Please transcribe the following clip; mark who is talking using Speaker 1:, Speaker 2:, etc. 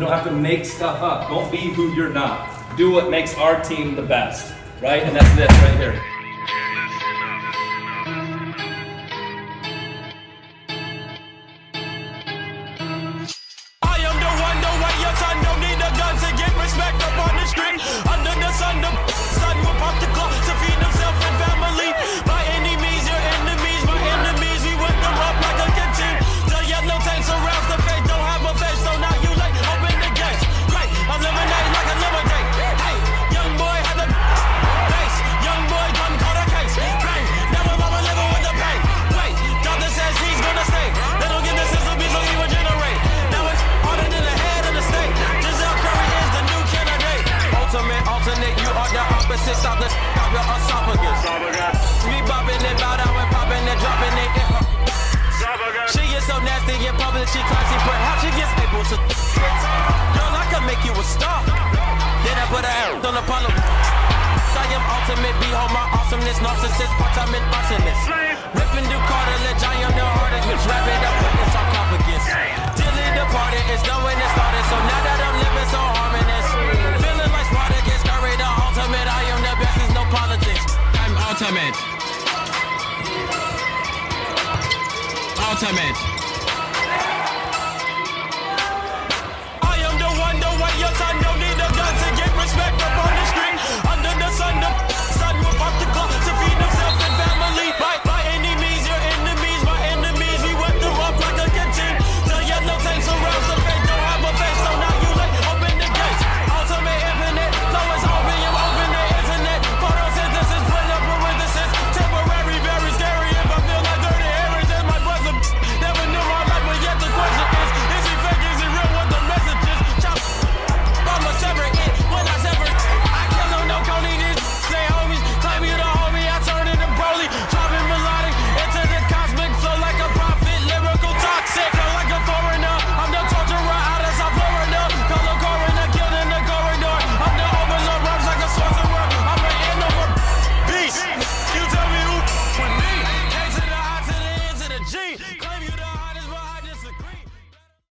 Speaker 1: don't have to make stuff up. Don't be who you're not. Do what makes our team the best, right? And that's this right here.
Speaker 2: Ultimate, alternate, you are the opposite. Stop the stop your esophagus. Me bopping and bow down and popping and dropping it. She is so nasty in public, she classy, but how she gets able to Girl, I can make you a star. Then I put her out on Apollo. I am ultimate, behold my awesomeness, narcissist, part-time arsonist. Ultimate. Ultimate.